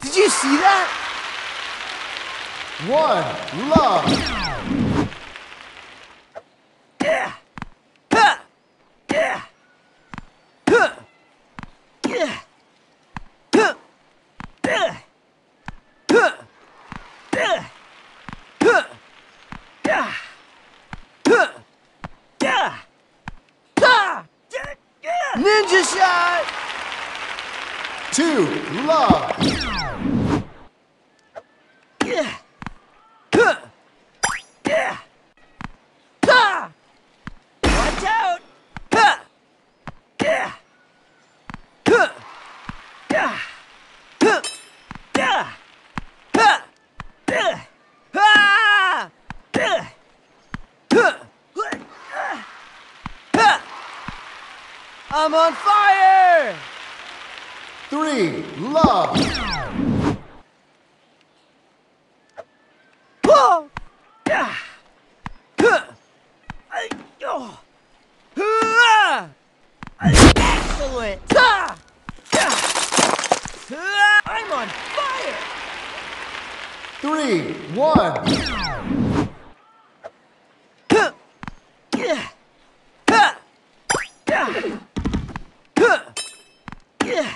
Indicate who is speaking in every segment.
Speaker 1: Did you see that?
Speaker 2: One love.
Speaker 1: Ninja shot!
Speaker 2: Two love.
Speaker 1: Yeah. Huh. Yeah. Ha! Watch out! Ha! Yeah. Huh. Yeah. Huh. Yeah. Ha! Yeah. Ah! Yeah. Huh. Ha! I'm on fire!
Speaker 2: Three love.
Speaker 1: Whoa! Yeah. Huh. I-. Hoo-ah! Excellent! I'm on fire!
Speaker 2: Three one.
Speaker 1: Huh. Yeah. Ha! Yeah. Huh. Yeah.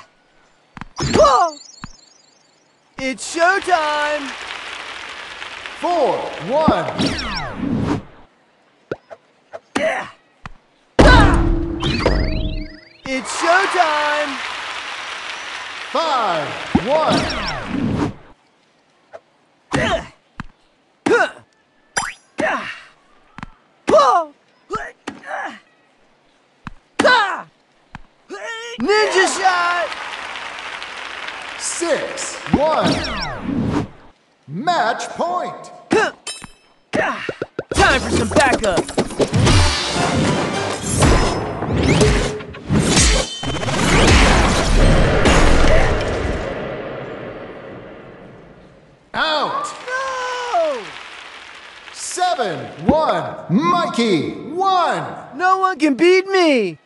Speaker 1: Whoa! It's showtime!
Speaker 2: Four one.
Speaker 1: Yeah. Ah! It's showtime!
Speaker 2: Five one.
Speaker 1: Yeah. Ah! Ah! Ninja shot!
Speaker 2: Six one. Match point.
Speaker 1: Time for some backup!
Speaker 2: Out.
Speaker 1: No!
Speaker 2: Seven one. Mikey one.
Speaker 1: No one can beat me!